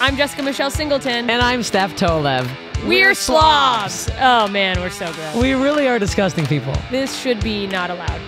I'm Jessica Michelle Singleton. And I'm Steph Tolev. we're slobs. Oh man, we're so gross. We really are disgusting people. This should be not allowed.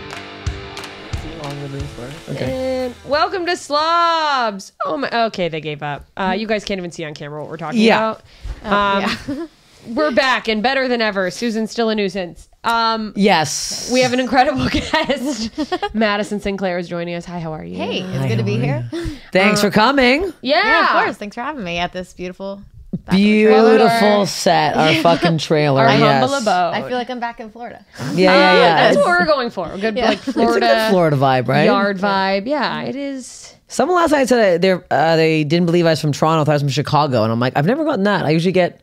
Okay. And welcome to slobs. Oh my. Okay, they gave up. Uh, you guys can't even see on camera what we're talking Yeah. about. Um, we're back and better than ever. Susan's still a nuisance. Um, Yes. we have an incredible guest. Madison Sinclair is joining us. Hi, how are you? Hey, it's Hi, good to be here. Thanks for coming. Yeah, Yeah, of course. Thanks for having me at this beautiful. Beautiful set. Our fucking trailer. Our yes. humble abode. I feel like I'm back in Florida. Yeah, yeah, yeah. That's It's- what we're going for. A good Yeah. like It's a good Florida, it's a good Florida vibe, right? yard vibe. Yeah, it is. Someone last night said they uh, they didn't believe I was from Toronto. Thought I was from Chicago, and I'm like, I've never gotten that. I usually get,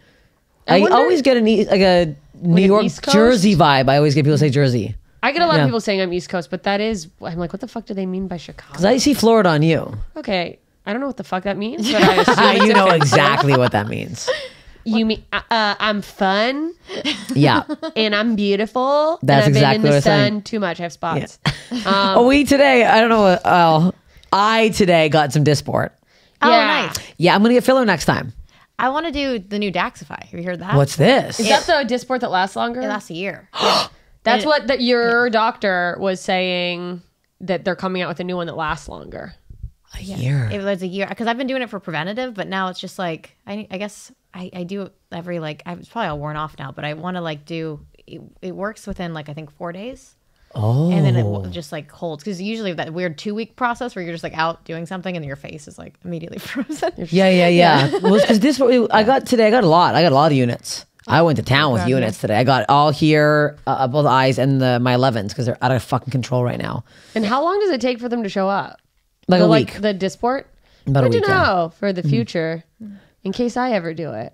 I, wonder- always get an e- like a New an York East Coast? Jersey vibe. I always get people say Jersey I get a lot Yeah. of people saying I'm East Coast, but that is. I'm like, what the fuck do they mean by Chicago? because I see Florida on you. Okay, I don't know what the fuck that means, but I assume it's you know offensive. exactly what that means. You mean uh, uh, I'm fun Yeah. and I'm beautiful. That's and I've exactly been in what the I'm sun saying. too much. I have spots. oh, we today. I don't know. what- Oh, I today got some Dysport. Oh, Yeah. nice. Yeah, I'm gonna get filler next time. I want to do the new Daxxify. Have you heard that? What's this? Is that the Dysport that lasts longer? It lasts a year. That's what that your doctor was saying that they're coming out with a new one that lasts longer. a year? it was a year because I've been doing it for preventative, but now it's just like I, I guess I, I do it every like I- it's probably all worn off now, but I want to like do it, it works within like I think four days. Oh, And then it just like holds because usually that weird two week process where you're just like out doing something and your face is like immediately frozen. Yeah, yeah, yeah. well, because this I got today. I got a lot. I got a lot of units. I went to town with units today. I got all here, uh, both eyes and the my 11s because they're out of fucking control right now. And how long does it take for them to show up? Like the, a like week. the Dysport. About a Good week, to yeah. know for the future, in case I ever do it.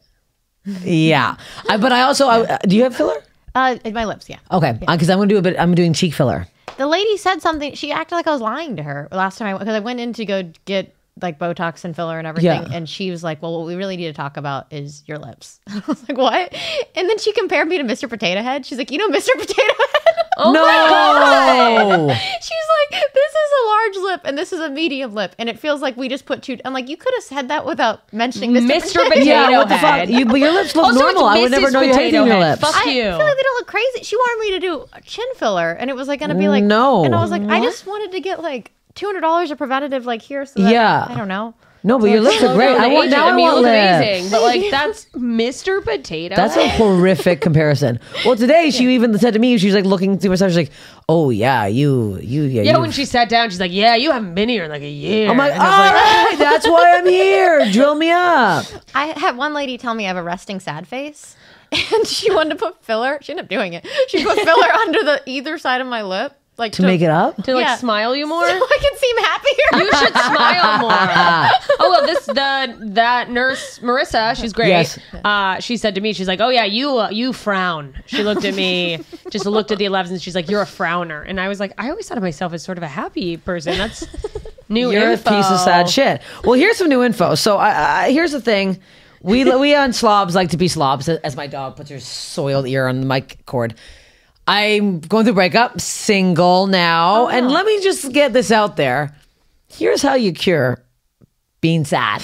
yeah, I, but I also I, do you have filler? Uh, in my lips, yeah. Okay, because I'm gonna do a bit. I'm doing cheek filler. The lady said something. She acted like I was lying to her last time I went because I went in to go get like Botox and filler and everything, Yeah. and she was like, "Well, what we really need to talk about is your lips." I was like, "What?" And then she compared me to Mr. Potato Head. She's like, "You know, Mr. Potato Head." Oh no, She's like, "This is a large lip and this is a medium lip, and it feels like we just put two. I'm like, "You could have said that without mentioning this. Mr. Potato." Potato yeah, what the fuck? You, but your lips look Also, normal. I would Mrs. never know you had anything Potato your Head. lips. Fuck I you. feel like they don't look crazy. She wanted me to do a chin filler, and it was like gonna be like No. And I was like, I just wanted to get like two hundred dollars of preventative like here. So that, Yeah. I don't know. No, but your lips are great. I want aging. now. I, I mean, you want look lips. amazing, but like that's Mr. Potato. That's a horrific comparison. Well, today she even said to me, she was like looking through herself. She's like, "Oh yeah, you, you, yeah." yeah. you. When she sat down, she's like, "Yeah, you haven't been here in like a year." I'm like, And all like, right, that's why I'm here. Drill me up. I had one lady tell me I have a resting sad face, and she wanted to put filler. She ended up doing it. She put filler under the either side of my lip, like To make it up. to like Yeah. smile you more. so I can seem happier. You should smile more. oh well, this the that nurse Marissa, she's great. Yes. Uh, she said to me, she's like, "Oh yeah, you uh, you frown." She looked at me, just looked at the 11s, and she's like, "You're a frowner." And I was like, I always thought of myself as sort of a happy person. That's new You're info. a piece of sad shit. Well, here's some new info. So, I, I, here's the thing. We we on slobs like to be slobs, as my dog puts her soiled ear on the mic cord. I'm going through breakup, single now, oh, and let me just get this out there. Here's how you cure being sad.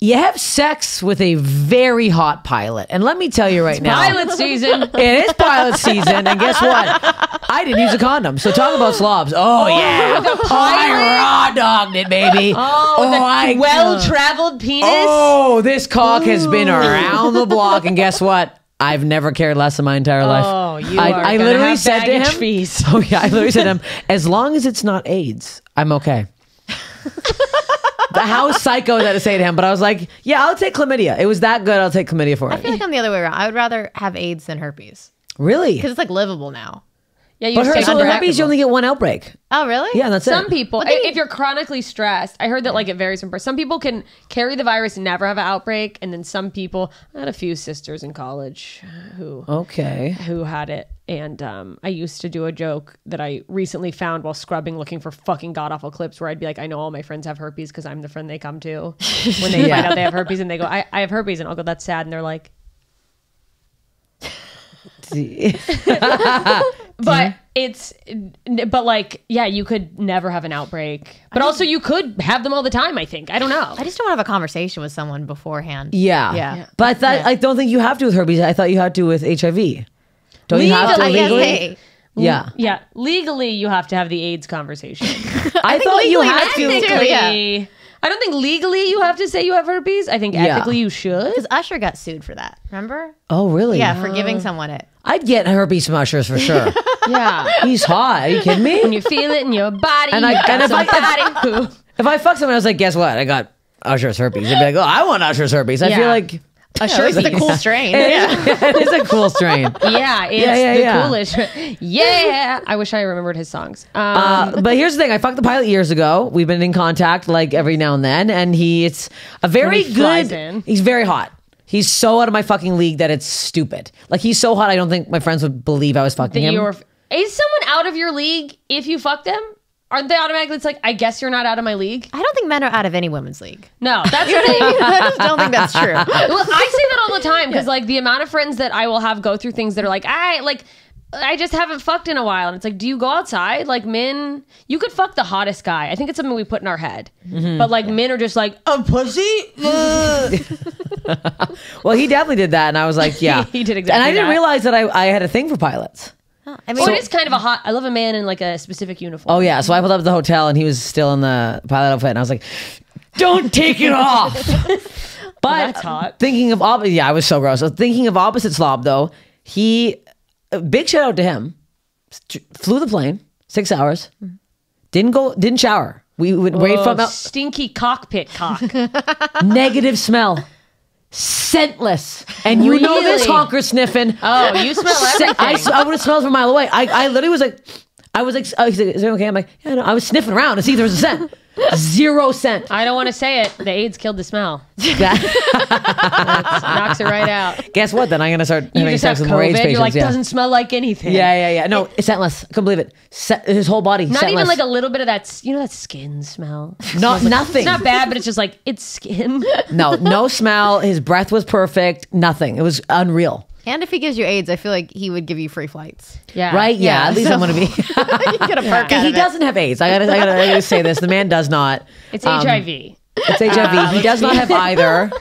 You have sex with a very hot pilot, and let me tell you right now, Pilot season. It is pilot season, and guess what? I didn't use a condom. So talk about slobs. Oh, oh yeah, oh, I raw dogged it, baby. Oh, the well-traveled penis. Oh, this cock has been around the block, and guess what? I've never cared less in my entire life. Oh, you I, are I gonna literally have said to him, fees. "Oh yeah," I literally said to him, "As long as it's not AIDS, I'm okay." The How psycho is that to say to him? But I was like, "Yeah, I'll take chlamydia. It was that good. I'll take chlamydia for I it." feel like I'm the other way around. I would rather have AIDS than herpes Really? because it's like livable now. Yeah, you But just her, so under herpes, you only get one outbreak. Oh, really? Yeah, that's Some it. Some people, But then if you're chronically stressed, I heard that like it varies from person. Some people can carry the virus and never have an outbreak, and then some people. I had a few sisters in college who Okay. who had it, and um, I used to do a joke that I recently found while scrubbing, looking for fucking god awful clips, where I'd be like, I know all my friends have herpes because I'm the friend they come to when they Yeah. find out they have herpes, and they go, I, I have herpes, and I'll go, that's sad, and they're like, but it's but like yeah you could never have an outbreak but also you could have them all the time i think i don't know I just don't want to have a conversation with someone beforehand. Yeah. Yeah. But I thought I don't think you have to with herpes. I thought you had to with HIV. Don't you have to I guess, legally? hey, Yeah. yeah legally you have to have the aids conversation I, thought you legally had that's to. it too. Ethically, i don't think legally you have to say you have herpes i think Yeah. ethically you should Because Usher got sued for that. Remember? Oh, really? Yeah, for giving oh. someone it. I'd get herpes from Ushers for sure. yeah He's hot. Are you kidding me? when you feel it in your body And I- and if I- somebody who If I fuck someone, I was like, guess what? I got Usher's herpes. They'd be like, oh, I want Usher's herpes. I Yeah. feel like Usher is a cool strain. it Yeah. is, it is a cool strain. yeah it's yeah, the yeah. coolest yeah i wish i remembered his songs um, Uh, but here's the thing: I fucked the pilot years ago. We've been in contact like every now and then, and he it's a very he good. He's very hot. He's so out of my fucking league that it's stupid. Like he's so hot, I don't think my friends would believe I was fucking that him. is someone out of your league if you fuck them aren't they automatically it's like i guess you're not out of my league I don't think men are out of any women's league. no that's the thing I just don't think that's true. well, I say that all the time because like the amount of friends that I will have go through things that are like I like I just haven't fucked in a while, and it's like, do you go outside? Like men, you could fuck the hottest guy. I think it's something we put in our head, mm-hmm. but like men are just like a pussy. Well, he definitely did that, and I was like, yeah, He did exactly And I didn't that. realize that I, I had a thing for pilots. I mean, Well, it is kind of a hot. I love a man in like a specific uniform. Oh yeah, so I pulled up at the hotel, and he was still in the pilot outfit, and I was like, "Don't take it off." But that's hot. Thinking of opposite, yeah, I was so gross. So thinking of opposite slob though, he big shout out to him. Flew the plane six hours, didn't go, didn't shower. We would wait Oh, from out, stinky cockpit cock. negative smell, scentless, and you know this honker sniffing. Oh, you smell everything. I, I would have smelled from a mile away. I, I literally was like, I was like, oh, he's like, is it okay? I'm like, yeah, no. I was sniffing around to see if there was a scent. Zero scent. I don't want to say it. The AIDS killed the smell. That- Knocks it right out. guess what? Then I'm gonna start You having just have sex with more AIDS COVID. patients. You're like, yeah. doesn't smell like anything. yeah, yeah, yeah. No, it's scentless. I couldn't believe it. Scent, his whole body. Not scentless. even like a little bit of that, s- you know, that skin smell. not nothing. It's not bad, but it's just like it's skin. no, no smell. His breath was perfect. Nothing. It was unreal. And if he gives you AIDS, I feel like he would give you free flights. Yeah. Right? Yeah. Yeah, at least so- I'm gonna be. you get a perk out he it. doesn't have AIDS. I gotta, I gotta, I gotta say this. The man does not. It's Um, HIV. It's HIV. he does not have either.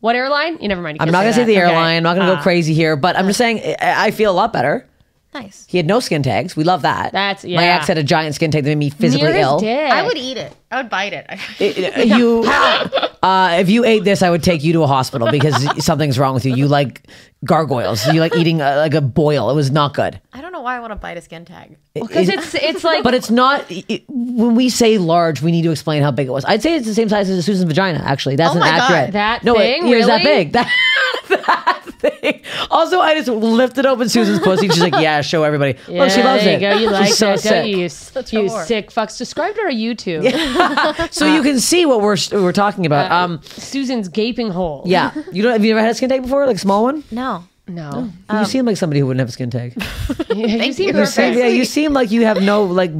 What airline? You never mind. You I'm can't gonna say that. the Okay. airline. I'm not gonna Ah. go crazy here, but I'm just saying I I feel a lot better. Nice. He had no skin tags. We love that. That's- yeah. My yeah. ex had a giant skin tag that made me physically Near his ill. dick. I would eat it. I would bite it. It- it- you, uh, if you ate this, I would take you to a hospital because something's wrong with you. You like gargoyles. You like eating uh like a boil. It was not good. I don't know why I want to bite a skin tag. because it's it's like But it's not. It, when we say large, we need to explain how big it was. I'd say it's the same size as a Susan's vagina. Actually, that's Oh an my God. accurate. That no, thing? it, it was that Really? big. That, that thing. Also, I just lifted open Susan's pussy. She's like, "Yeah, show everybody." yeah, Look, she loves there it. you go. You She's like so that, sick. don't you? You, you sick fucks. Subscribe to our YouTube. So you can see what we're we're talking about. Um, Susan's gaping hole. yeah. You don't have you ever had a skin tag before, like a small one? No. No. you seem like somebody who wouldn't have a skin tag. you seem you. You seem, yeah, you seem like you have no like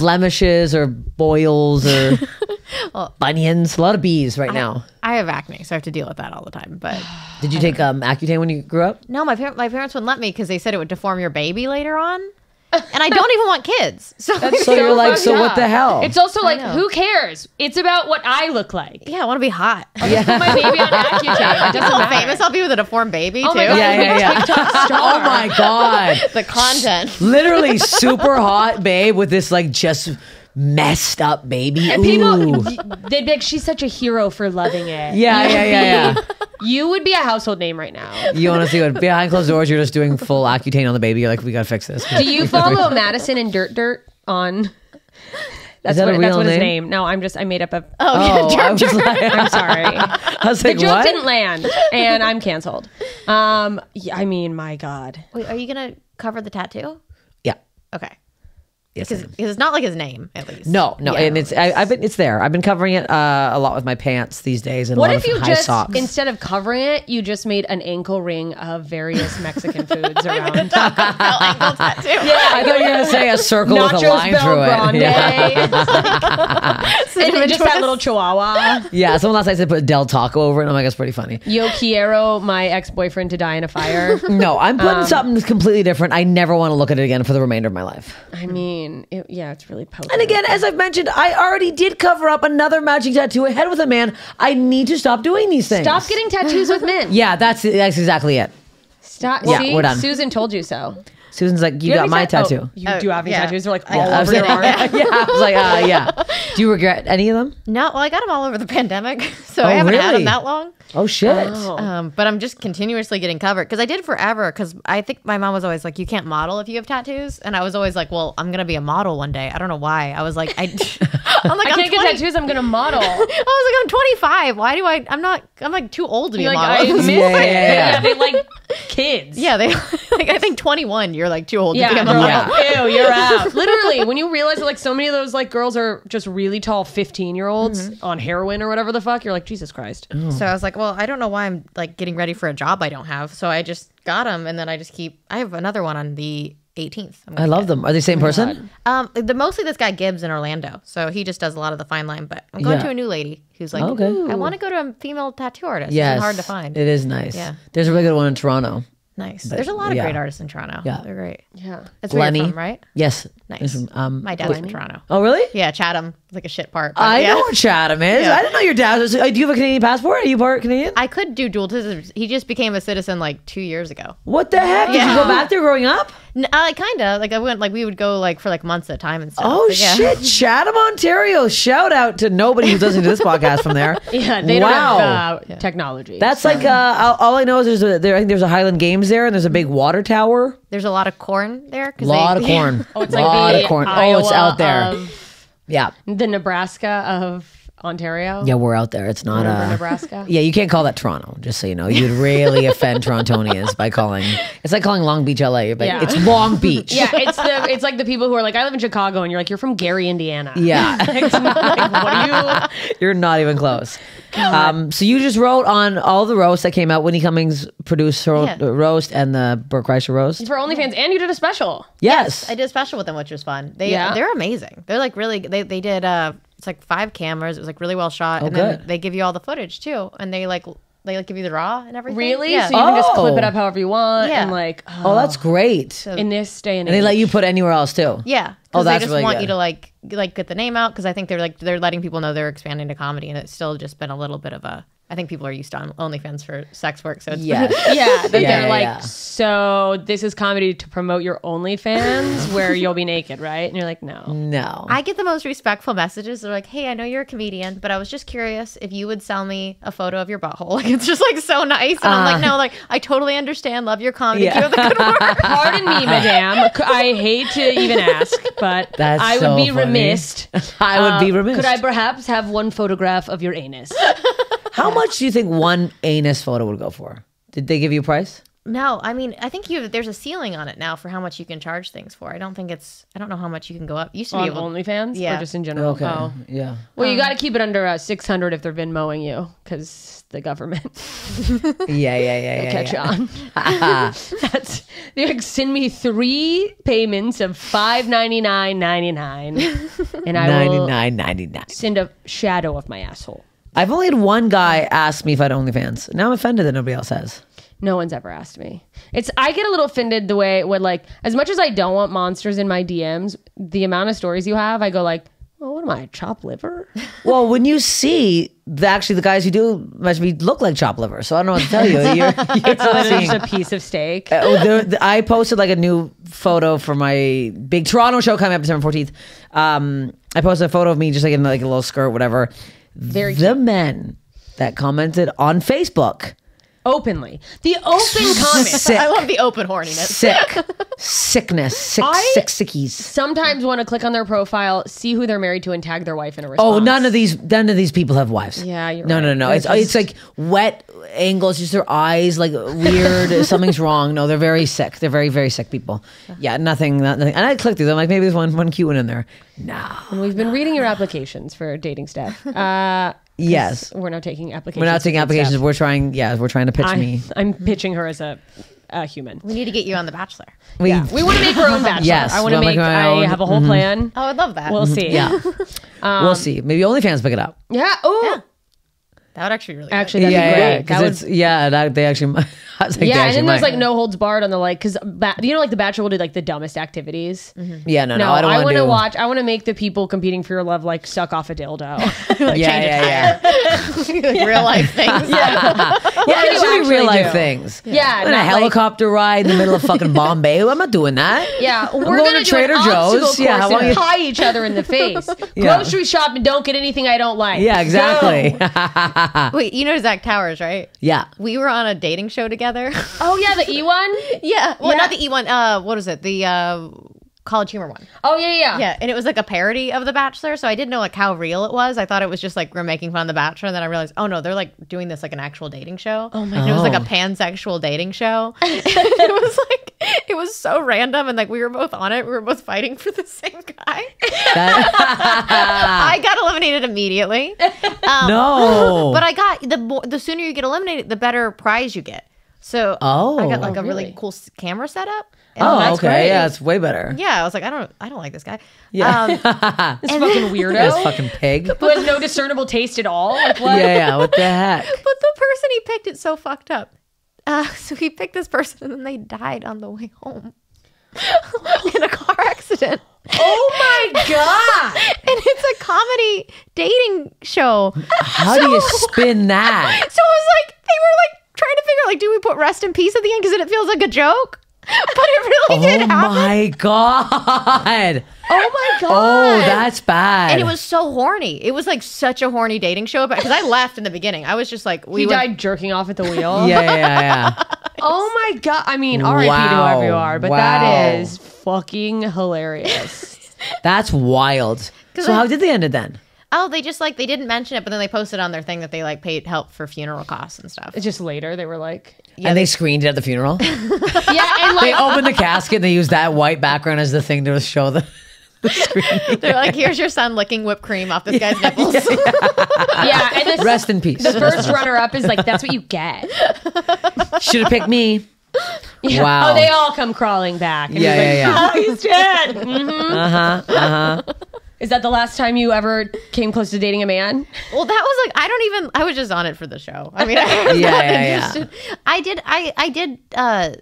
blemishes or boils or bunions. A lot of bees right now. I have acne, so I have to deal with that all the time. But Did you take um, Accutane when you grew up? no, my par- my parents wouldn't let me because they said it would deform your baby later on, and I don't even want kids. So, That's So you're like, fucked so what the hell? It's also like, know. who cares? It's about what I look like. yeah, I want to be hot. Put my baby on Accutane. It doesn't so matter. famous, I'll be with a deformed baby Oh too. my God. yeah, yeah, yeah. oh my god! the content. Literally super hot babe with this like just messed up baby. And Ooh. people, they'd be like, she's such a hero for loving it. Yeah, yeah, yeah, yeah. You would be a household name right now. You want to see what behind closed doors? You're just doing full Accutane on the baby. You're like, we gotta fix this. Do you follow Madison and Dirt Dirt on? That's that what, that's what his name? name. No, I'm just I made up a. Oh, I was like, I'm sorry. I was like, the joke what? didn't land, and I'm canceled. Um, yeah, I mean, my God. Wait, are you gonna cover the tattoo? Yeah. Okay. Yes, because am. it's not like his name at least. No, no, Yeah. and it's I, I've been it's there. I've been covering it uh, a lot with my pants these days and a What lot if of you high just socks. instead of covering it, you just made an ankle ring of various Mexican foods around? ankle tattoo. I thought you were gonna say a circle with a line Bel through Grande. it. Yeah. and then just that little chihuahua. yeah, someone last night said put Del Taco over it. I'm like, that's pretty funny. Yo quiero my ex-boyfriend to die in a fire. No, I'm Um, putting something completely different. I never want to look at it again for the remainder of my life. I mean, it, yeah, it's really potent. And again, as I've mentioned, I already did cover up another matching tattoo ahead with a man. I need to stop doing these things. Stop getting tattoos with men. Yeah, that's that's exactly it. Stop. Yeah, See, we're done. Susan told you so. Susan's like, you, You got have my any tat- tattoo. Oh, you Oh, do have these yeah. tattoos. They're like I- all I was over your like, arm. yeah, I was like, uh, yeah. Do you regret any of them? No, well, I got them all over the pandemic, so I Oh, haven't had really? them that long. Oh shit! Oh. Um, but I'm just continuously getting covered because I did forever. Because I think my mom was always like, "You can't model if you have tattoos," and I was always like, "Well, I'm gonna be a model one day." I don't know why. I was like, I, I'm like, I I'm can't 20 get tattoos. I'm gonna model. I was like, I'm 25. Why do I? I'm not. I'm like too old to be You're a like, I model. miss Yeah, yeah, it. yeah, yeah. they like kids. yeah, they like. I think 21. You're like too old Yeah, to be a they're model. like, ew, you're out. Literally, when you realize that like so many of those like girls are just really tall 15 year olds Mm-hmm. on heroin or whatever the fuck, you're like, Jesus Christ. So I was like, well, I don't know why I'm like getting ready for a job I don't have. So I just got them, and then I just keep. I have another one on the 18th. I'm I gonna love them. Are they the same person? Um, the mostly this guy Gibbs in Orlando, so he just does a lot of the fine line. But I'm going Yeah. to a new lady who's like, Okay. I want to go to a female tattoo artist. Yes, it's hard to find. It is nice. Yeah. there's a really good one in Toronto. nice. There's a lot of yeah. great artists in Toronto. Yeah. they're great. Yeah. That's where Lenny, you're from, right? Yes, Nice. It's from, um, My dad's from Toronto. oh really? Yeah, Chatham, It's like a shit part. but I yeah. know where Chatham is. Yeah. I didn't know your dad was. uh, Do you have a Canadian passport? Are you part Canadian? I could do dual citizenship. He just became a citizen like two years ago. what the heck? Did you go back there growing up? N- I kind of like I went like we would go like for like months at a time and stuff. Oh But yeah. shit, Chatham, Ontario! Shout out to nobody who's listening to this podcast from there. Yeah, they wow. don't have uh, technology. That's like uh, all, all I know is there's a there. I think there's a Highland Games there, and there's a big water tower. There's a lot of corn there. A lot of corn. oh, it's a like lot the of corn. Iowa oh, it's out there. yeah, the Nebraska of Ontario. yeah, we're out there. It's not Remember uh, Nebraska? Yeah, you can't call that Toronto. Just so you know, you'd really offend Torontonians by calling. It's like calling Long Beach, LA. You're Yeah. It's Long Beach. Yeah, it's the it's like the people who are like, I live in Chicago, and you're like, you're from Gary, Indiana. Yeah. It's not like, what are you? You're not even close. Um, so you just wrote on all the roasts that came out. Whitney Cummings produced her Yeah. roast and the Bert Kreischer roast. It's for OnlyFans, and you did a special. Yes. I did a special with them, which was fun. They Yeah. they're amazing. They're like really they they did uh it's like five cameras. It was like really well shot, oh, and then Oh, they give you all the footage too, and they like they like give you the raw and everything. Really? Yeah. So you can just clip Oh. it up oh. however you want, Yeah. and like, oh. oh, that's great. in this day and and age. they let you put anywhere else too. yeah. Oh, Oh, that's they just really want good. you to like like get the name out because I think they're like they're letting people know they're expanding to comedy, and it's still just been a little bit of a. I think people are used to on OnlyFans for sex work, so it's Yes. yeah, that Yeah, they're yeah, like, yeah. so this is comedy to promote your OnlyFans where you'll be naked, right? And you're like, no. No. I get the most respectful messages. They're like, "Hey, I know you're a comedian, but I was just curious if you would sell me a photo of your butthole." Like it's just like so nice, and I'm like, "No, like I totally understand. Love your comedy. Uh. Yeah. Keep the good work." Pardon me, madame. I hate to even ask, but That's I would so be funny. remiss. I would be Uh, remiss. Could I perhaps have one photograph of your anus? How much do you think one anus photo would go for? Did they give you a price? no, I mean, I think you there's a ceiling on it now for how much you can charge things for. I don't think it's. I don't know how much you can go up. You used to On be able. OnlyFans? Yeah. Or just in general? Okay. Oh. Yeah. Well, you got to keep it under uh, 600 if they've been mowing you because the government Yeah, yeah, yeah, yeah. catch yeah. on. That's they're like, send me three payments of five ninety nine ninety nine, and I will 99 99 send a shadow of my asshole. I've only had one guy ask me if I had OnlyFans. Now I'm offended that nobody else has. No one's ever asked me. It's I get a little offended the way when like as much as I don't want monsters in my DMs, the amount of stories you have, I go like, well, what am I, chop liver? Well, when you see the, actually the guys who do must be look like chop liver, so I don't know what to tell you. You're, you're It's literally just a piece of steak. Oh, there, the- I posted like a new photo for my big Toronto show coming up December fourteenth. Um, I posted a photo of me just like in like a little skirt, whatever. Very the men that commented on Facebook, Openly, the open comments. sick, I love the open horniness. sick, sickness, sick, I- sick, sickies. Sometimes want to click on their profile, see who they're married to, and tag their wife in a response. Oh, none of these, none of these people have wives. Yeah, you're no, right. no, no. They're It's it's like wet angles, just their eyes, like weird. something's wrong. No, they're very sick. They're very, very sick people. Yeah, nothing, nothing. And I clicked through them. Like maybe there's one, one cute one in there. No. And we've been reading your applications for dating stuff. Uh, Yes. we're now taking applications. We're not taking applications. stuff. We're trying. Yeah, we're trying to pitch I, me. I'm pitching her as a, a human. We need to get you on The Bachelor. We, Yeah, we want to make our own bachelor. Yes, I want to make. make I own. have a whole mm-hmm. plan. Oh, I'd love that. We'll see. yeah. we'll see. Maybe OnlyFans pick it up. Yeah. Oh, Yeah. That would actually really actually, good. that'd yeah, be yeah, great. because That would- it's yeah. That they actually. might- I was like, they yeah, and actually then there's might. like no holds barred on the like because ba- you know like the Bachelor will do like the dumbest activities. Mm-hmm. Yeah, no, no. No, I don't I want want to to watch. I want to make the people competing for your love like suck off a dildo. Yeah, yeah, yeah. like real life things. Yeah, do it should be actually real life do? things. Yeah, And a not like- helicopter ride in the middle of fucking Bombay. I'm not doing that. Yeah, we're going gonna Trader Joe's. obstacle Yeah, course how and long- pie each other in the face. Grocery shop and don't get anything I don't like. Yeah, exactly. Go. Wait, you know Zach Towers, right? yeah. We were on a dating show together. Oh yeah, the E one. yeah. Well, Yeah. not the E one. Uh, what is it? The uh, College Humor one. Oh yeah, yeah. Yeah, and it was like a parody of The Bachelor, so I didn't know like how real it was. I thought it was just like we're making fun of The Bachelor, and then I realized, oh no, they're like doing this like an actual dating show. Oh my! And it was like Oh. a pansexual dating show. it was like it was so random, and like we were both on it. We were both fighting for the same guy. That- I got eliminated immediately. Um, no. But I got the more, the sooner you get eliminated, the better prize you get. So Oh. I got like Oh, a really really? cool s- camera setup. And oh, that's okay. great. Yeah, it's way better. Yeah, I was like, I don't, I don't like this guy. Yeah. Um, This fucking This weirdo fucking pig. who has no discernible taste at all. Like what? Yeah, yeah. What the heck? but the person he picked, it's so fucked up. Uh, so he picked this person, and then they died on the way home in a car accident. Oh my god. And it's a comedy dating show. How do you spin that? So it was like they were like trying to figure out like, do we put rest in peace at the end because it feels like a joke? But it really did happen. Oh my god. Oh my oh, god. Oh, that's bad. And it was so horny. It was like such a horny dating show. Because I laughed in the beginning. I was just like, we He went- died jerking off at the wheel. Yeah, yeah, yeah. yeah. Oh my god. I mean, R.I.P. to Wow. whoever you are, but Wow. that is fucking hilarious. That's wild. So I- how did they end it then? Oh, they just like they didn't mention it, but then they posted on their thing that they like paid help for funeral costs and stuff. It's just later they were like, and they screened it at the funeral. yeah, and they opened the casket and they used that white background as the thing to show the, the. They're like, here's your son licking whipped cream off this guy's nipples. yeah, and the, Rest in peace. the first runner up is like, that's what you get. Should have picked me. Yeah. Wow. Oh, they all come crawling back. And Yeah, he's yeah, like, Oh, he's dead. Mhm. Uh huh. Uh huh. Is that the last time you ever came close to dating a man? well, that was like I don't even. I was just on it for the show. I mean, I was Yeah, not yeah, yeah. interested. I did. I I did uh,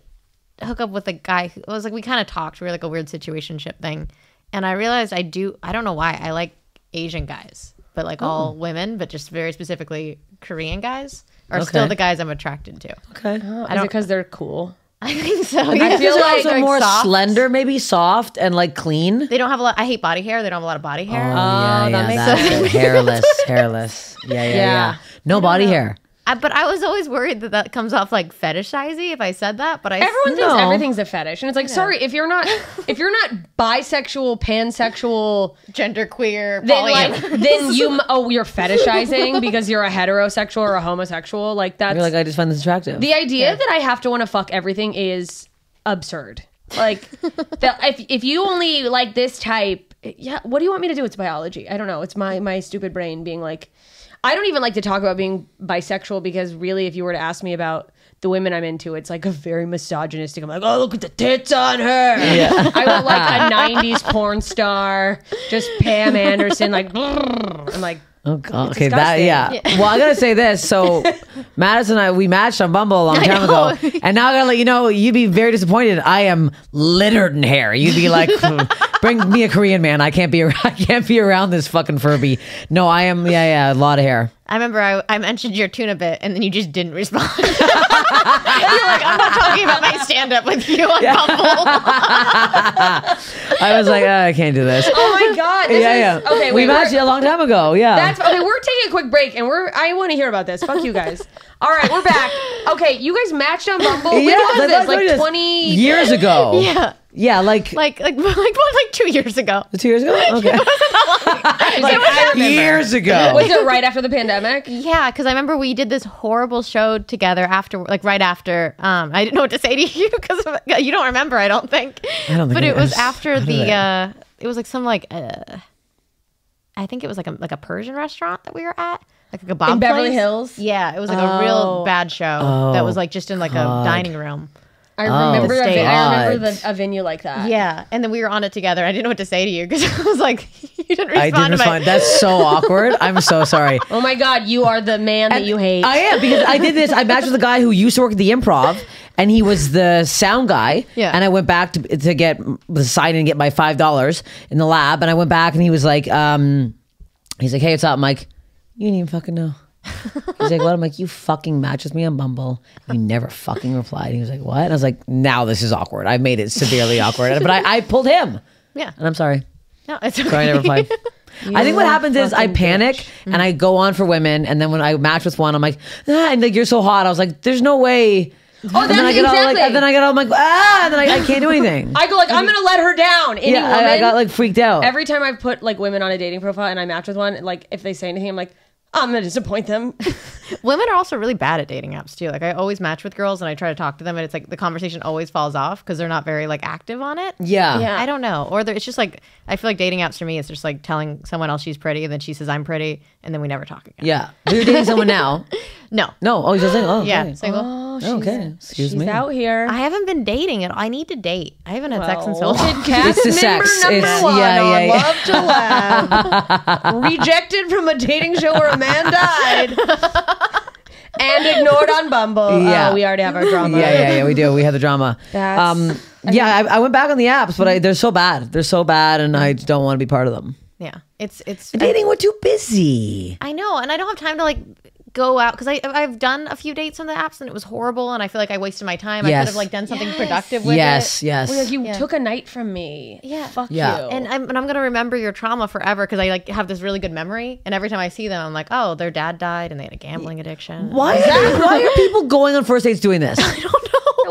hook up with a guy. Who, it was like we kind of talked. We were like a weird situationship thing, and I realized I do. I don't know why I like Asian guys, but like all Oh. women, but just very specifically Korean guys are still the guys I'm attracted to. Okay. Oh, is it don't- because they're cool? I think so. I yeah. feel They're like also more soft. slender, maybe soft and like clean. They don't have a lot. I hate body hair. They don't have a lot of body hair. Oh, yeah, oh, that yeah, makes that- sense. hairless, hairless. Yeah, yeah, yeah. Yeah. No body hair. I, but I was always worried that that comes off like fetishizey if I said that. But I Everyone thinks No. everything's a fetish, and it's like, sorry, if you're not, if you're not bisexual, pansexual, gender queer. then like, then you, oh, you're fetishizing because you're a heterosexual or a homosexual. Like that's You're like, I just find this attractive. the idea that I have to want to fuck everything is absurd. Like, the, if if you only like this type, yeah, what do you want me to do? It's biology. I don't know. It's my my stupid brain being like, I don't even like to talk about being bisexual because really, if you were to ask me about the women I'm into, it's like a very misogynistic. I'm like, oh, look at the tits on her. Yeah. I want like a '90s porn star, just Pam Anderson. Like, I'm like, Oh god. Okay, that disgusting. yeah. Well, I gotta say this. So, Madison and I we matched on Bumble a long time ago, and now I gotta let you know you'd be very disappointed. I am littered in hair. You'd be like, "Hmm, bring me a Korean man. I can't be. ar- I can't be around this fucking Furby. No, I am. Yeah, yeah, a lot of hair. I remember I, I mentioned your tuna bit, and then you just didn't respond. You're like, I'm not talking about my stand up with you on Bumble. I was like, "Ah, I can't do this. oh my god, this yeah, is yeah. okay. we wait, matched a long time ago. Yeah. That's okay. We're taking a quick break, and we're. I want to hear about this. Fuck you guys. All right, we're back. Okay, you guys matched on Bumble. When yeah, was I this? thought I told you Like twenty years ago. yeah. Yeah, like, Like like like like two years ago. two years ago. Okay, She's like, I remember. years ago. Was it right after the pandemic? Yeah, because I remember we did this horrible show together after, like right after. Um, I didn't know what to say to you because you don't remember. I don't think. I don't think But it was I- after the. I- Uh, it was like some like. Uh, I think it was like a like a Persian restaurant that we were at, like a kebab In Beverly place. Hills? Yeah, it was like a Oh. real bad show that was Oh, like just in like God. a dining room. I remember. The a, remember the, a venue like that. Yeah, and then we were on it together. I didn't know what to say to you because I was like, you didn't respond I didn't to my. That's so awkward. I'm so sorry. Oh my God, you are the man that you hate. I am because I did this. I matched with a guy who used to work at the Improv, and he was the sound guy. Yeah. And I went back to to get the sign and get my five dollars in the lab, and I went back, and he was like, um, he's like, hey, what's up? I'm like, you didn't even fucking know. He's like, what? I'm like, you fucking matched with me on Bumble. You never fucking replied. He was like, what? And I was like, now this is awkward. I made it severely awkward, but I, I pulled him, yeah, and I'm sorry. no, it's okay. Sorry, I never replied. I think what happens is I panic and I go on for women, and then when I match with one, I'm like, ah, and like you're so hot. I was like, there's no way. Oh, and then I that's get all like, exactly. and then I get all like, ah, and then I, I can't do anything. I go like, I'm gonna let her down. Any yeah, woman. I, I got like freaked out. every time I put like women on a dating profile and I match with one, like if they say anything, I'm like, I'm gonna disappoint them. Women are also really bad at dating apps too. Like I always match with girls and I try to talk to them, and it's like the conversation always falls off because they're not very like active on it. yeah. Yeah. I don't know, or they're- it's just like I feel like dating apps for me is just like telling someone else she's pretty, and then she says I'm pretty, and then we never talk again. Yeah. You're dating someone now. No, No. Oh, he's just saying, oh, yeah, okay. single. Oh, she's- okay. Excuse she's me. out here. I haven't been dating at all. I need to date. I haven't had sex in so Well, long. cast It's the member sex. number It's- one yeah, on yeah, yeah. Love to Lab. Rejected from a dating show where a man died. and ignored on Bumble. Yeah. Oh, we already have our drama. Yeah, yeah, yeah. We do. We had the drama. That's- um, yeah, I, I went back on the apps, but I, they're so bad. They're so bad, and I don't want to be part of them. Yeah, it's it's. Dating, we're too busy. I know, and I don't have time to like go out because I I've done a few dates on the apps and it was horrible, and I feel like I wasted my time. I could have like done something Yes. productive with Yes, it. yes. Well, like you Yeah. took a night from me. Yeah. Fuck Yeah. you. And I'm, and I'm gonna remember your trauma forever because I like have this really good memory, and every time I see them, I'm like, oh, their dad died and they had a gambling addiction. Why? Are, why are people going on first dates doing this?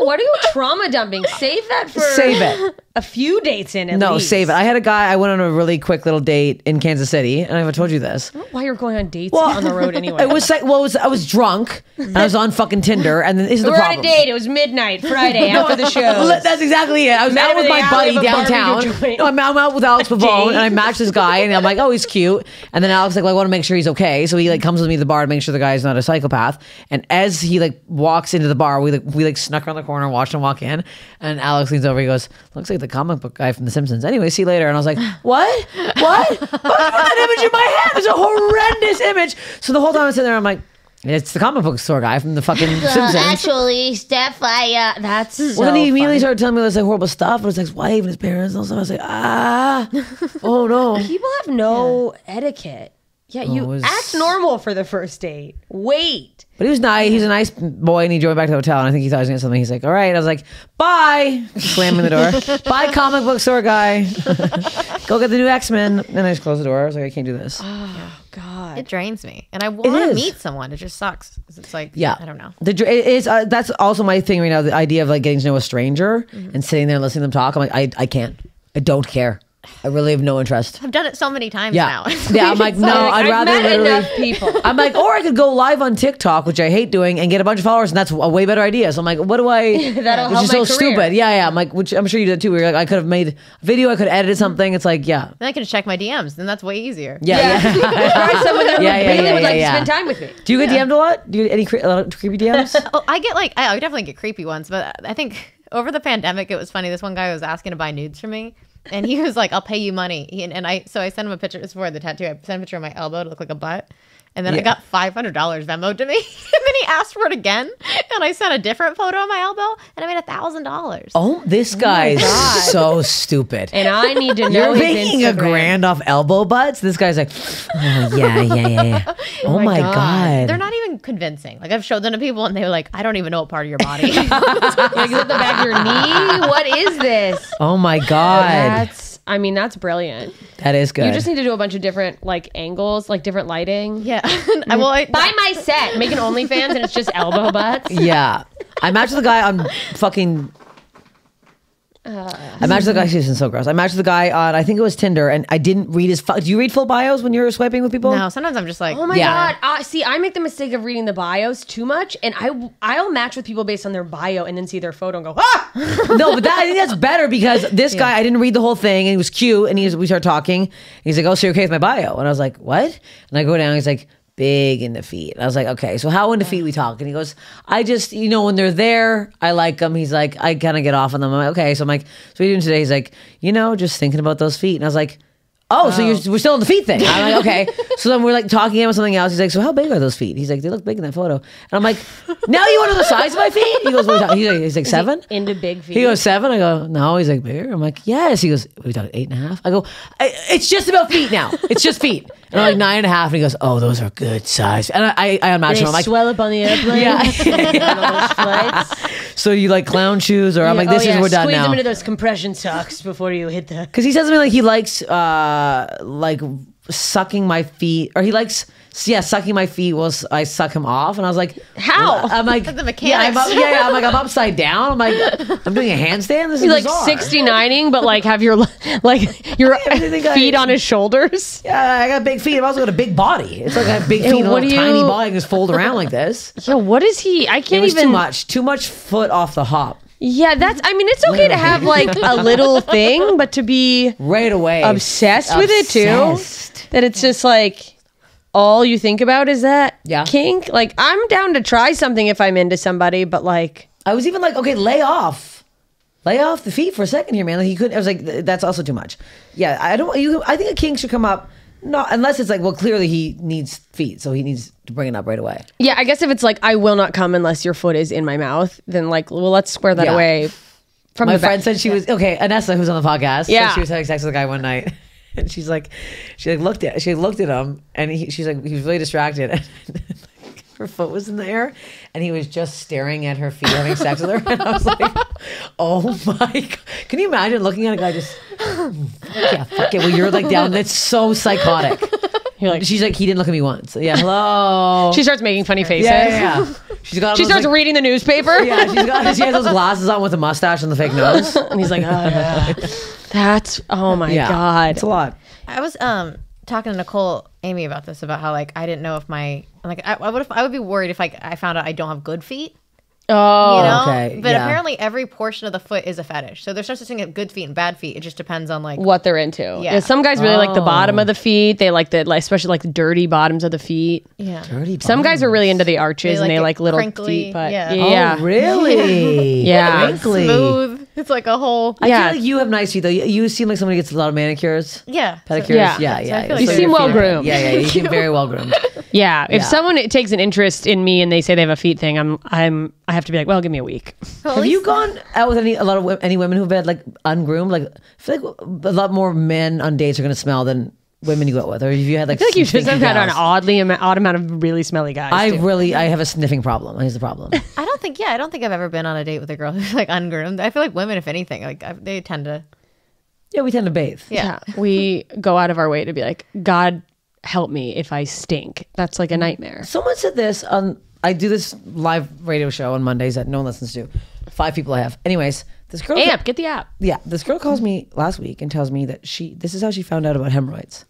What are you trauma dumping? Save that for Save it. a few dates in. At No, least. save it. I had a guy. I went on a really quick little date in Kansas City, and I haven't told you this. Why you're going on dates on the road anyway? It was like, well, it was, I was drunk, and I was on fucking Tinder, and then this is the we were problem. on a date. It was midnight Friday after the show. Well, that's exactly it. I was Met out him with in my alley buddy of a downtown. barbecue joint. No, I'm, I'm out with Alex Pavone, and I matched this guy, and I'm like, oh, he's cute. And then Alex like, well, I want to make sure he's okay, so he like comes with me to the bar to make sure the guy's not a psychopath. And as he like walks into the bar, we like we like snuck around the corner and watched him walk in. And Alex leans over, he goes, looks like the comic book guy from The Simpsons. Anyway, see you later. And I was like, what? What? Why put that image in my head? It's a horrendous image. So the whole time I'm sitting there, I'm like. It's the comic book store guy from the fucking Simpsons. actually, Steph, I uh, that's Well, then he immediately started telling me all this like horrible stuff. It was like his wife and his parents and all stuff. I was like, ah, oh no. People have no etiquette. Yeah, you Oh, was- act normal for the first date. Wait. But he was nice. He's a nice boy, and he drove me back to the hotel. And I think he thought he was getting something. He's like, all right. I was like, bye. Slamming the door. bye, comic book store guy. Go get the new X Men. And I just closed the door. I was like, I can't do this. Oh God. It drains me, and I want to meet someone. It just sucks. It's like, Yeah, I don't know. The it is uh, that's also my thing right now. The idea of like getting to know a stranger Mm-hmm. and sitting there and listening to them talk. I'm like, I, I can't. I don't care. I really have no interest. I've done it so many times Yeah, now. yeah. I'm like, no. I'd I've rather met literally. enough people. I'm like, or I could go live on TikTok, which I hate doing, and get a bunch of followers, and that's a way better idea. So I'm like, what do I? That'll which help is so career. stupid. Yeah, yeah. I'm like, which I'm sure you did too. Where you're like, I could have made a video, I could have edited something. It's like, yeah, then I can check my DMs, then that's way easier. yeah, yeah. Or someone that Yeah, yeah, really yeah, would like yeah, to spend time with me. Do you get DM'd a lot? Do you get any cre- a lot of creepy DMs? Oh, I get like I, I definitely get creepy ones, but I think over the pandemic it was funny. This one guy was asking to buy nudes from me, and he was like, "I'll pay you money." He, and I so I sent him a picture. It's for the tattoo. I sent a picture of my elbow to look like a butt. And then I got five hundred dollars Venmo to me, and then he asked for it again, and I sent a different photo of my elbow, and I made a thousand dollars. oh, this oh guy's God. so stupid. And I need to know You're his making a grand off elbow butts. This guy's like, oh yeah, yeah, yeah, yeah. Oh, oh, my my god. God. They're not even convincing. Like I've showed them to people, and they were like, "I don't even know what part of your body." Like, is it the back of your knee? What is this? Oh my god. That's. I mean, that's brilliant. that is good. You just need to do a bunch of different like angles, like different lighting. yeah. I, well, I, Buy my set. Make an OnlyFans, and it's just elbow butts. Yeah. I matched with a guy on fucking I matched with the guy. This is so gross. I matched with the guy on I think it was Tinder, and I didn't read his. fu- Do you read full bios when you're swiping with people? No, sometimes I'm just like, Oh my Yeah. god! Uh, see, I make the mistake of reading the bios too much, and I I'll match with people based on their bio and then see their photo and go ah. no, but that, I think that's better because this guy, I didn't read the whole thing, and he was cute, and he was, we started talking. He's like, "Oh, so you're okay with my bio?" And I was like, "What?" And I go down. He's like, "Big in the feet." I was like, "Okay, so how in the feet we talk?" And he goes, "I just, you know, when they're there, I like them." He's like, "I kind of get off on them." I'm like, "Okay." So I'm like, "So what are you doing today?" He's like, "You know, just thinking about those feet." And I was like. Oh, so you're, we're still in the feet thing. I'm like, okay. So then we're like talking about something else. He's like, so how big are those feet? He's like, they look big in that photo. And I'm like, now you want to know the size of my feet? He goes, what are you talking? He's like, he's like seven. into big feet. He goes seven. I go no. He's like bigger. I'm like yes. He goes what are we talking eight and a half? I go I, it's just about feet now. It's just feet. And I'm like nine and a half. And he goes oh those are good size. And I I, I imagine I'm like swell up on the airplane. yeah. on flights. so you like clown shoes or I'm like Oh, this yeah, is we're done Squeeze now. them into those compression socks before you hit the. Because he says something like he likes uh Uh, like sucking my feet or he likes yeah sucking my feet while I suck him off and I was like How? I'm like The yeah I'm, up, yeah, yeah I'm like I'm upside down I'm like I'm doing a handstand this is like bizarre. 69ing, but like have your like your think I- feet on his shoulders. Yeah, I got big feet. I've also got a big body. It's like I have big feet and what a do tiny you- body. I can just fold around like this. Yeah, what is he? I can't was even. too much. Too much foot off the hop. Yeah, that's. I mean, it's okay to have like a little thing, but to be Right away. obsessed with it too. That it's just like all you think about is that Yeah. kink. Like I'm down to try something if I'm into somebody, but like I was even like, okay, lay off. Lay off the feet for a second here, man. Like he couldn't. I was like, that's also too much. Yeah, I don't. You. I think a king should come up. Not unless it's like, well, clearly he needs feet, so he needs to bring it up right away. yeah, I guess if it's like I will not come unless your foot is in my mouth, then like well let's square that Yeah. away from My the back. friend said she was okay. Anessa, who's on the podcast, said Yeah. she was having sex with a guy one night, and she's like, she like looked at, she looked at him, and he, she's like, he was really distracted. And her foot was in the air, and he was just staring at her feet, having sex with her. And I was like, oh my! God. Can you imagine looking at a guy just, fuck yeah, fuck it. Well, you're like down. It's so psychotic. You're like She's like, he didn't look at me once. Yeah, hello. she starts making funny faces. yeah, yeah, yeah. She's got. She those, starts like- reading the newspaper. Yeah, she's got. She has those glasses on with a mustache and the fake nose. and he's like, oh, yeah. that's oh my Yeah, god. it's a lot. I was um talking to Nicole Amy about this about how like I didn't know if my like I, I would I would be worried if like I found out I don't have good feet. Oh, You know, okay, but yeah. apparently every portion of the foot is a fetish. So there's no such thing as good feet and bad feet. It just depends on like what they're into. Yeah. Yeah. some guys really like the bottom Oh. of the feet. They like the like especially like the dirty bottoms of the feet. yeah. Dirty Some guys are really into the arches They and they like like little crinkly, deep, but yeah. yeah. Oh, really? Yeah. Crinkly. smooth. It's like a whole I Yeah. feel like you have nice feet though. You, you seem like somebody who gets a lot of manicures, yeah. So- pedicures. Yeah. Yeah, So yeah. Feel like You So seem well feet are- groomed. Yeah, yeah. You seem very well groomed. Yeah, if Yeah. someone takes an interest in me and they say they have a feet thing, I'm I'm I have to be like, well, give me a week. Well, Have you gone out with any a lot of wo- any women who've had like ungroomed? Like, I feel like a lot more men on dates are going to smell than women you go out with. Or have you had like? I feel like you some just have had an oddly ama- odd amount of really smelly guys. I too. really, I have a sniffing problem. Here's the problem. I don't think yeah, I don't think I've ever been on a date with a girl who's like ungroomed. I feel like women, if anything, like I, they tend to yeah, we tend to bathe. yeah. yeah, we go out of our way to be like, God help me if I stink. That's like a mm. nightmare. Someone said this on. I do this live radio show on Mondays that no one listens to. Five people I have. Anyways, this girl. Amp, get the app. Yeah, this girl calls me last week and tells me that she. This is how she found out about hemorrhoids.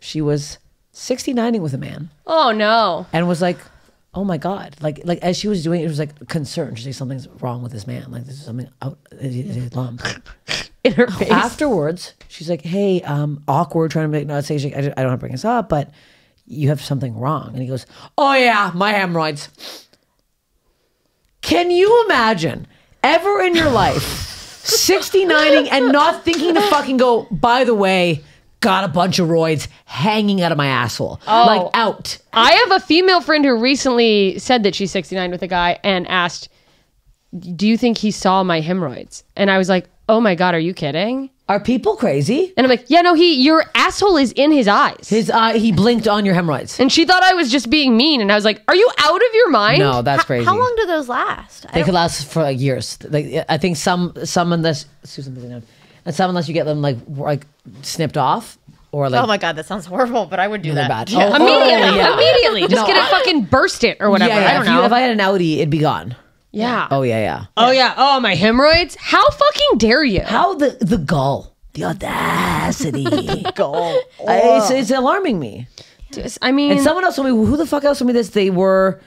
She was 69ing with a man Oh no. and was like, "Oh my god!" Like, like as she was doing it, it was like concerned. She's like, "Something's wrong with this man. Like, this is something out lump." In her face. Afterwards, she's like, "Hey, um, awkward, trying to make not say. I don't I don't want to bring this up, but you have something wrong." And he goes, "Oh yeah, my hemorrhoids." Can you imagine ever in your life 69ing and not thinking to fucking go, by the way, got a bunch of roids hanging out of my asshole. Oh, Like out. I have a female friend who recently said that she's 69 with a guy and asked, "Do you think he saw my hemorrhoids?" And I was like, "Oh my god, are you kidding?" Are people crazy? And I'm like, "Yeah, no, he your asshole is in his eyes." His eye, he blinked on your hemorrhoids. and she thought I was just being mean, and I was like, "Are you out of your mind?" No, that's crazy. How long do those last? I They don't- could last for like years. Like I think some some unless Susan busy now, and some unless you get them like like snipped off or like oh my god, that sounds horrible, but I would do they're that. bad. Yeah. Oh, Immediately, yeah. immediately, just No, get it fucking burst it or whatever. Yeah, yeah, I don't if, you- know. if I had an Audi, it'd be gone. Yeah. Oh yeah, yeah. Oh yeah. Oh my hemorrhoids. How fucking dare you? How the the gall, the audacity. go? it's, it's alarming me. I mean, And someone else told me who the fuck else told me this? They were,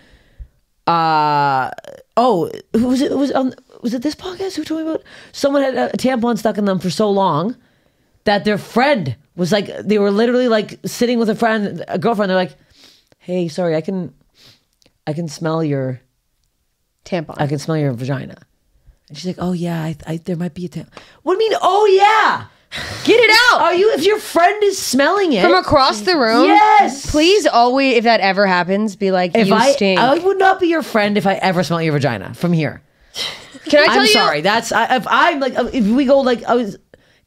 uh, oh, who was it? Was on? Was it this podcast? Who told me about? Someone had a tampon stuck in them for so long that their friend was like, they were literally like sitting with a friend, a girlfriend. They're like, "Hey, sorry, I can, I can smell your, tampon. I can smell your vagina." And she's like, "Oh yeah, I, I there might be a tampon." What do you mean? Oh yeah. Get it out Are you? If your friend is smelling it from across the room. Yes. Please always, if that ever happens, be like, If you I, stink. I would not be your friend if I ever smell your vagina from here. Can I tell I'm you? sorry. That's I, if I'm like if we go like I was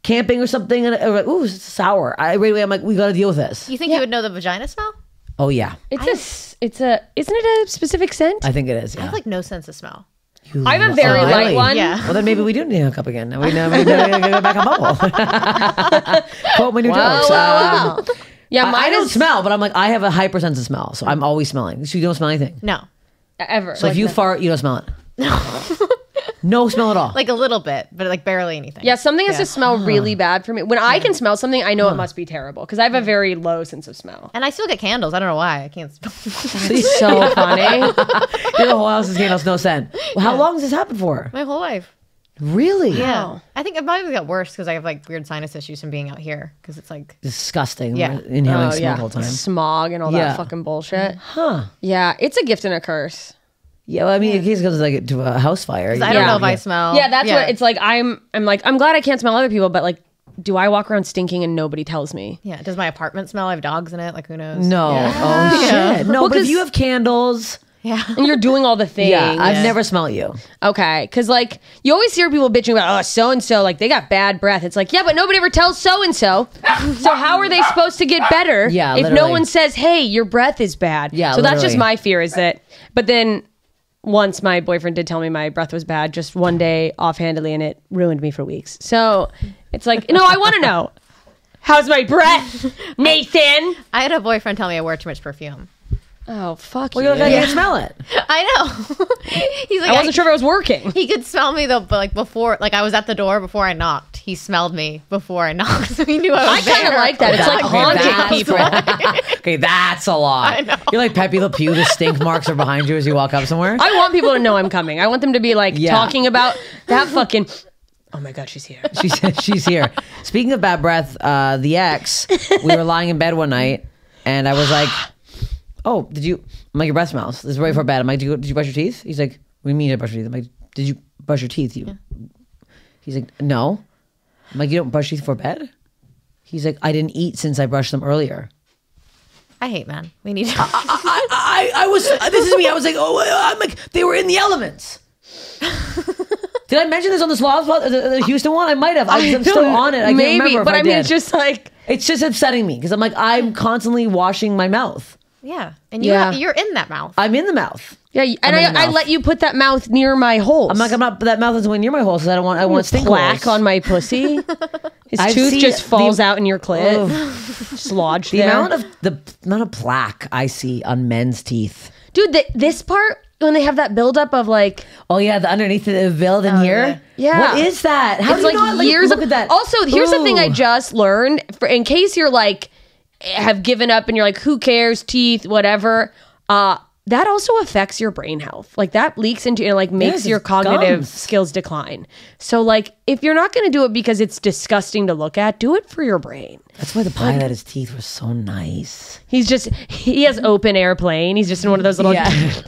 camping or something and I'm like ooh it's sour. I right away I'm like we got to deal with this. You think you would know the vagina smell? Oh yeah, It's a. s- It's a. Isn't it a specific scent? I think it is. I Yeah. have like no sense of smell. You I have a lo- very Oh, light really? one. Yeah. Well then maybe we do need to hook up again. We know we gotta go back on Bumble. Quote my new Wow, jokes. wow, Um, wow. Yeah, I, mine I don't is smell, but I'm like I have a hyper sense of smell, so I'm always smelling. So you don't smell anything. No, ever. So if you fart, you don't smell it. No smell at all. like a little bit, but like barely anything. yeah, something has to smell really bad for me. When I can smell something, I know it must be terrible because I have a very low sense of smell. And I still get candles. I don't know why. I can't smell. It's so funny. Your whole house is candles, no scent. Well, how long has this happened for? My whole life. Really? Yeah. I think it might got worse because I have like weird sinus issues from being out here because it's like Disgusting. Yeah. We're Inhaling Oh smoke yeah, all the time. smog and all Yeah. that fucking bullshit. Huh. Yeah, it's a gift and a curse. Yeah, well, I mean, in case it goes like to a house fire. I don't Yeah. know if I smell. yeah, that's what it's like. I'm I'm like I'm glad I can't smell other people, but like, do I walk around stinking and nobody tells me? Yeah. Does my apartment smell? I have dogs in it. Like who knows? No. Yeah. Oh Yeah. shit. No, Well, but if 'cause- you have candles, Yeah. And you're doing all the things. yeah, I've never smelled you. Okay, because like you always hear people bitching about, oh, so and so, like they got bad breath. It's like, yeah, but nobody ever tells so and so. So how are they supposed to get better? Yeah, if no literally. one says, hey, your breath is bad. Yeah, So that's just literally. my fear is that. But then once my boyfriend did tell me my breath was bad, just one day offhandedly, and it ruined me for weeks. So it's like, no, I want to know. How's my breath, Nathan? I had a boyfriend tell me I wear too much perfume. Oh fuck Well, you! you're like, I can't smell it. I know. He's like, I wasn't sure if I was working. He could smell me though, but like before, like I was at the door before I knocked. He smelled me before I knocked, so he knew I was I was kind of there. like that. It's like Okay, haunting that's people. okay, that's a lot. I know. You're like Pepe Le Pew. The stink marks are behind you as you walk up somewhere. I want people to know I'm coming. I want them to be like Yeah. talking about that fucking. Oh my god, she's here. She's she's here. Speaking of bad breath, uh, the ex, we were lying in bed one night, and I was like, "Oh, did you?" I'm like, "Your breath smells." This is right before bed. I'm like, did you, "Did you brush your teeth?" He's like, "What do you mean you didn't brush your teeth?" I'm like, "Did you brush your teeth?" You? He's like, "No." I'm like, "You don't brush teeth before bed?" He's like, "I didn't eat since I brushed them earlier." I hate men. We need to. I, I, I was. This is me. I was like, "Oh, uh, I'm like, they were in the elements." Did I mention this on the Pod, the, the Houston one? I might have. I, am still on it. I can't remember but I, I, mean, did. it's just like It's just upsetting me because I'm like I'm constantly washing my mouth. Yeah, and you Yeah. you're in that mouth. I'm in the mouth. yeah, and I'm I, the I mouth. let you put that mouth near my holes. I'm like I'm not. That mouth is way near my hole, so I don't want. I want stink plaque holes. on my pussy. His I've tooth just falls the- out in your clit, Ugh. just lodged the there. amount of the amount of plaque I see on men's teeth. Dude, th- this part when they have that buildup of like, Oh yeah, the underneath the veil in oh, here. yeah. What is that? How it's do you like not years look of at that? Also, here's the thing I just learned. For in case you're like have given up and you're like, who cares, teeth, whatever. Uh, that also affects your brain health. Like that leaks into and like makes Yes, your cognitive gums. skills decline. So like if you're not going to do it because it's disgusting to look at, do it for your brain. That's why the pilot his teeth were so nice. He's just he has open airplane. He's just in one of those little Yeah.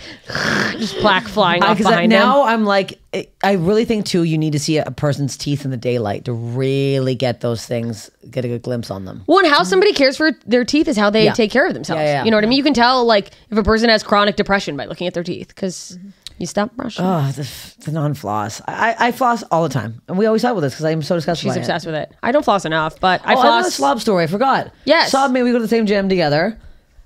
just plaque flying off Because behind him. now I'm like, I really think too, you need to see a person's teeth in the daylight to really get those things, get a good glimpse on them. Well, and how somebody cares for their teeth is how they Yeah. take care of themselves. Yeah, yeah, You know what I mean? You can tell like if a person has chronic depression by looking at their teeth because mm-hmm. You stop brushing. Oh, the, the non floss. I, I floss all the time, and we always talk about this because I'm so disgusted. She's by obsessed with it. I don't floss enough, but I I oh, I have a slob story. I forgot. Yes. Saw maybe we go to the same gym together.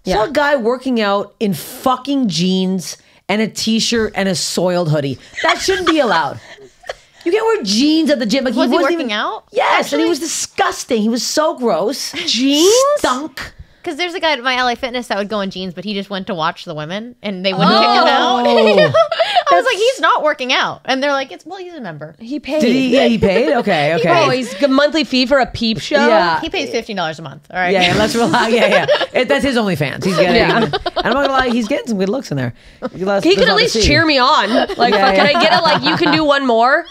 Saw a guy working out in fucking jeans and a t-shirt and a soiled hoodie. That shouldn't be allowed. You can't wear jeans at the gym. Like Was he wasn't working even- out, Yes, and he was disgusting. He was so gross. Jeans? stunk. Because there's a guy at my LA Fitness that would go in jeans, but he just went to watch the women, and they wouldn't kick him out. Oh. I was like, he's not working out, and they're like, it's well, he's a member. He paid. Did he? Yeah, he paid. Okay, okay. Oh, he's a monthly fee for a peep show. Yeah. He pays fifteen dollars a month. All right. Yeah, yeah, let's relax. Yeah, yeah. It, that's his OnlyFans. He's getting. Yeah. And I'm not gonna lie, he's getting some good looks in there. He could at least cheer me on. Like, Yeah, fuck, can yeah. I get it? Like, you can do one more.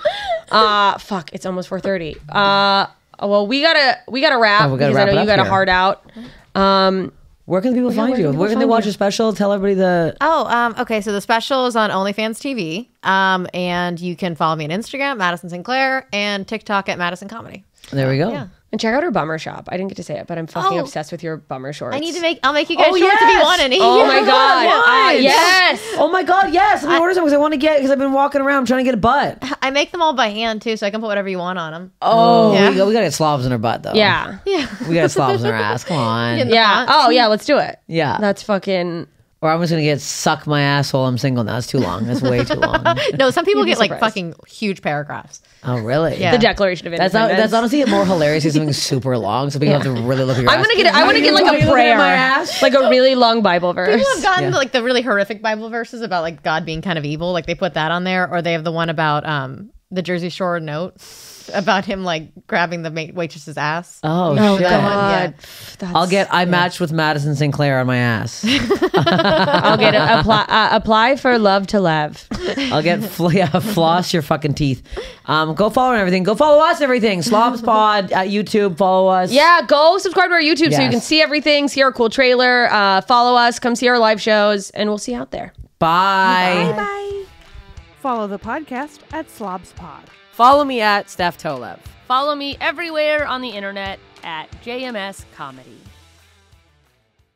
Uh, fuck, it's almost four thirty. Uh, well, we gotta we gotta wrap Oh, we gotta because wrap I know you got a here. heart out. Um, Where can people find where you? can Where can they watch you? your special? Tell everybody the. Oh, um, okay. So the special is on OnlyFans TV, um, and you can follow me on Instagram, Madison Sinclair, and TikTok at Madison Comedy. There we go. Yeah. And check out her bummer shop. I didn't get to say it, but I'm fucking Oh. obsessed with your bummer shorts. I need to make. I'll make you guys Oh, shorts if you yes! want any. Oh my god! What? Uh, yes. Oh my God! Yes, let me order some because I want to get because I've been walking around trying to get a butt. I make them all by hand too, so I can put whatever you want on them. Oh, Yeah. we, got, we gotta get slobs in our butt though. Yeah. Yeah. we got slobs in our ass. Come on. Yeah. font. Oh yeah. Let's do it. Yeah. That's fucking. Or I'm just gonna get suck my asshole. I'm single now. That's too long. That's way too long. No, some people You'd be get like surprised. fucking huge paragraphs. Oh really? Yeah. The Declaration of That's not, Independence. that's honestly more hilarious. Is something super long, so people have to really look at your. I'm ass. gonna get. I want to get like a prayer, my ass? like a really long Bible verse. People have gotten Yeah. to, like the really horrific Bible verses about like God being kind of evil. Like they put that on there, or they have the one about um the Jersey Shore note about him like grabbing the ma- waitress's ass. Oh, Oh shit. God! That's, I'll get. I matched with Madison Sinclair on my ass. I'll get it. Apply, uh, apply for love to love. I'll get fl- yeah, floss your fucking teeth. Um, go follow and everything. Go follow us. Everything. Slobs Pod at YouTube. Follow us. Yeah, go subscribe to our YouTube so you can see everything, see our cool trailer, uh, follow us, come see our live shows, and we'll see you out there. Bye. Bye. Follow the podcast at SlobsPod. Follow me at Steph Tolev. Follow me everywhere on the internet at JMS Comedy.